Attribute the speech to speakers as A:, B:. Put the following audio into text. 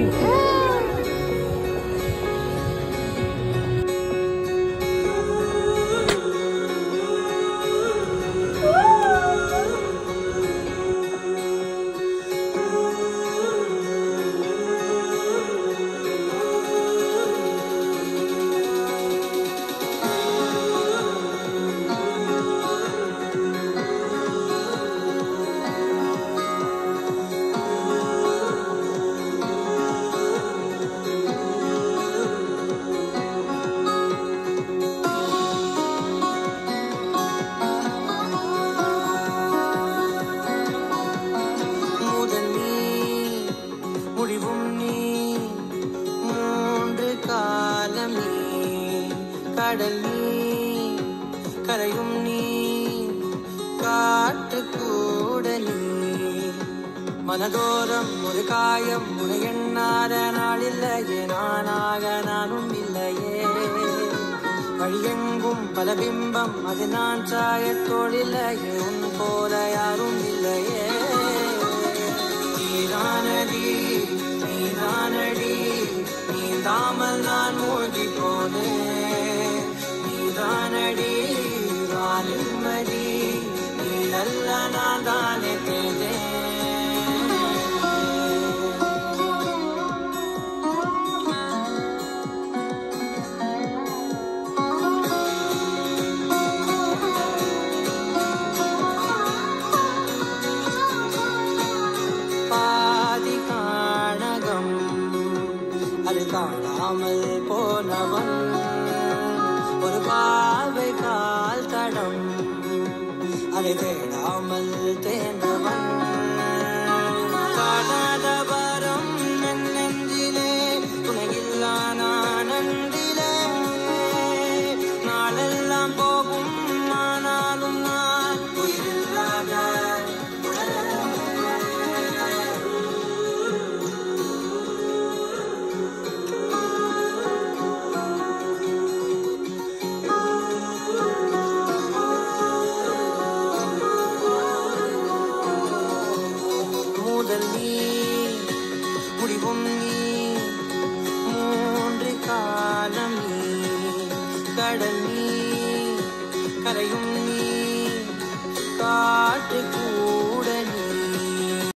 A: you. கரையும் நீ காற்று கூடலே மனதோரம் ஒரு காயம் உன எண்ணாத நாள் இல்லையே நானாக நானும் இல்லையே. வழியெங்கும் பல பிம்பம் அது நான் சாயத்தோள் இல்லையே உன் போல யாரும் இல்லையே. நீதானடி நீதானடி நீந்தாமல் நான் மூழ்கி போனேன். தானே தேதேன் காணாமல் போனவன். علي بين عملتين غنى تعداد بقى de mí, moribundí.